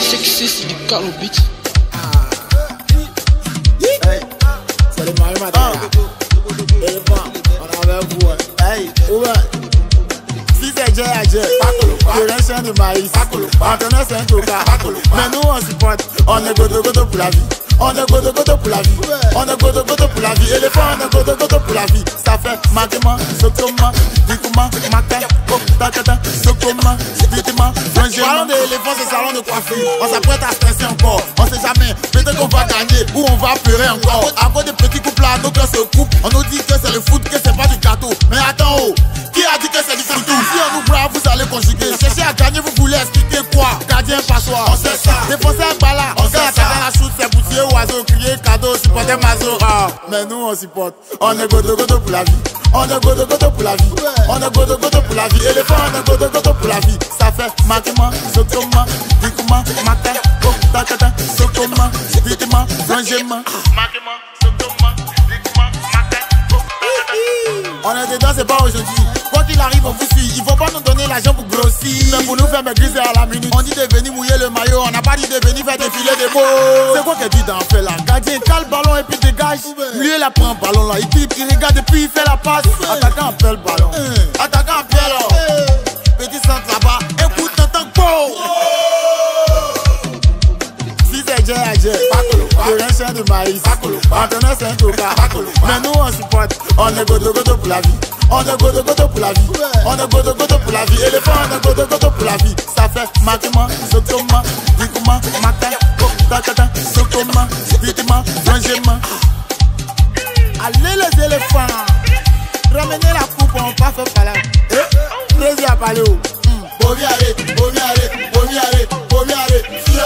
Sexy du calobit. C'est le mari madame. Éléphant, on avait vous. Hey, ouais. Si c'est Jay à Jay, violation de maïs, on supporte, on est godo godo pour la vie. On est godo godo. On pour la vie. Éléphant, godo pour la. Dikuma, dikuma, Salon de l'éléphant, c'est salon de coiffure. On s'apprête à stresser encore. On sait jamais, peut-être qu'on va gagner ou on va pleurer encore. À cause des petits couples là, nos cœurs se coupent. On nous dit que c'est le foot, que c'est pas du gâteau. Mais attends, oh, qui a dit que c'est du foot Si on nous brave, vous allez conjuguer. Cherchez à gagner, vous voulez expliquer quoi? Gardien passoire, on sait ça. Défoncer un bala, on sait ça. la shoot, c'est boutier, oiseau, crier, cadeau, supporter mazo. Ah, mais nous on supporte. On est godo godo pour la vie. On est godo godo pour la vie. On est godo godo pour la vie. Éléphant, on est godo pour la vie. Ça fait maquement, sotoma, dikuma, matin, oh, tatata, sotoma, dikuma, rangement. Maquement, sotoma, dikuma, matin, tatata. On est dedans, c'est pas aujourd'hui. Quoi qu'il arrive, on vous suit. Il faut pas nous donner l'argent pour grossir. Mais pour nous faire maigrir, à la minute. On dit de venir mouiller le maillot. On n'a pas dit de venir faire des mots. C'est quoi qu'elle dit dans fait là Gardien, cale le ballon et puis Lui, il a pris un ballon là. Il pipe, il regarde et puis il fait la passe. Attaquant appelle le ballon. Attaquant appelle. oh. Petit centre là-bas. Écoute, t'entends go. Si c'est Jay à Jay, reste un de maïs. Antonin c'est un toka. Mais nous on supporte, on est godo godo pour la vie. On est godo godo pour la vie. On est godo godo pour la vie. Éléphant, on est godo godo pour la vie. Ça fait maquement, sotoma, dikuma, matin, ramenez la coupe, on va faire parler. Eh, Président à parler où Bomiare, bomiare, bomiare, bomiare, fier.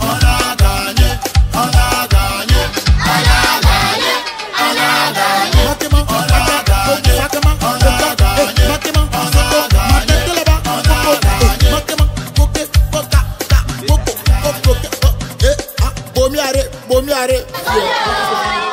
On a gagné, on a gagné, on a gagné, on a gagné. Maquement, on a gagné, maquement, on a gagné, maquement, on a gagné, là-bas, on a gagné, maquement, coquet, coca, coco, coco, eh, ah, bomiare, bomiare, yeah.